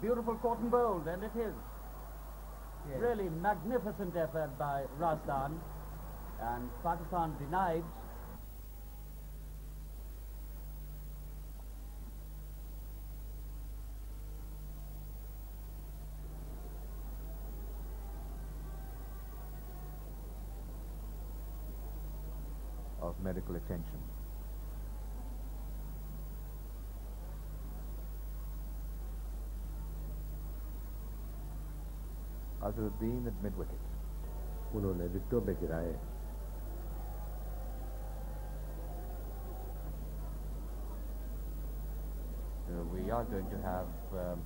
Beautiful and bowled, and it is. Yes. Really magnificent effort by Rastan. And Pakistan denied. of medical attention. Azharuddin at mid-wicket. उन्होंने विकेटों पे गिराए Uh, we are going to have um,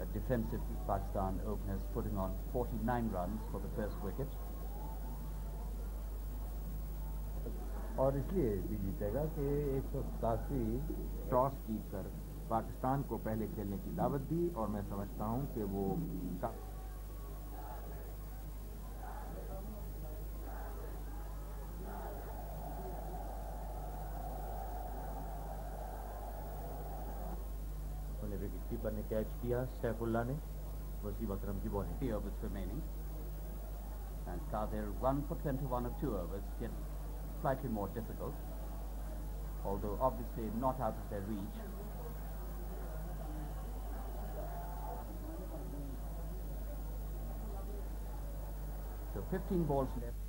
a defensive Pakistan openers putting on 49 runs for the first wicket. और इसलिए भी जीतेगा कि एक सौ सतासी टॉस जीतकर पाकिस्तान को पहले खेलने की दावत दी और मैं समझता हूँ कि वो का- किया सैफुल्ला ने वसीम अकरम की bowling Three overs remaining. And Kadir one for 21 of two overs gets slightly more difficult. Although obviously not out of their reach. So 15 balls left.